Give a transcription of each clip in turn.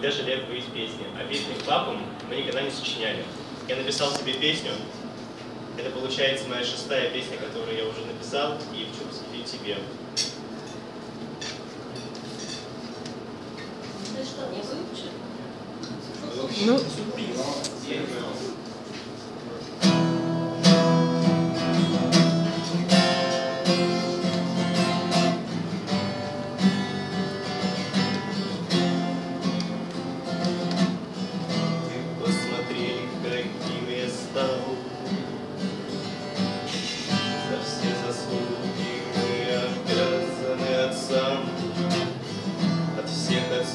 Я жалею появить песни, а песни к папам мы никогда не сочиняли. Я написал себе песню, это получается моя шестая песня, которую я уже написал, и в чем тебе. Ты что, не выучил? Ну,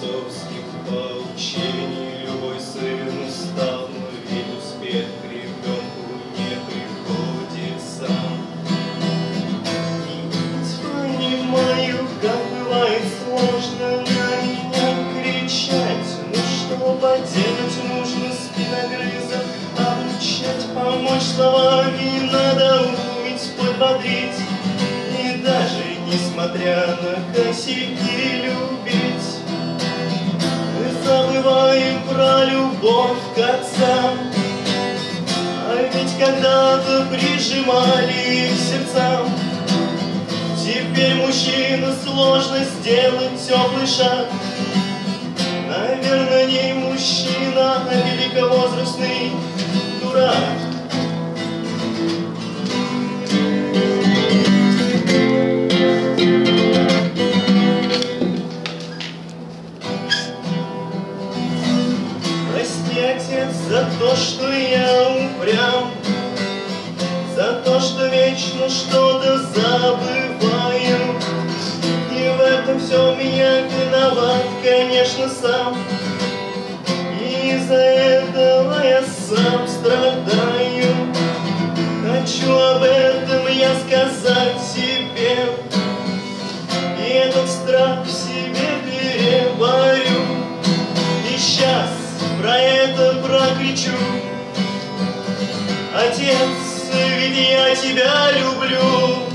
отцовских поучений любой сын устал, но ведь успех к ребенку не приходит сам. Понимаю, как бывает сложно на меня кричать, но что поделать нужно спиногрыза, обучать, помочь словами надо уметь подбодрить. И даже несмотря на косяки любить, любовь к отцам. А ведь когда-то прижимали их сердцам. Теперь мужчина сложно сделать теплый шаг. Наверное, не мужчина, а великовозрастный дурак. За то, что я упрям, За то, что вечно что-то забываю. И в этом всем я виноват, конечно, сам. И из-за этого я сам страдаю. Хочу об этом я сказать себе. И этот страх в себе Отец, ведь я тебя люблю.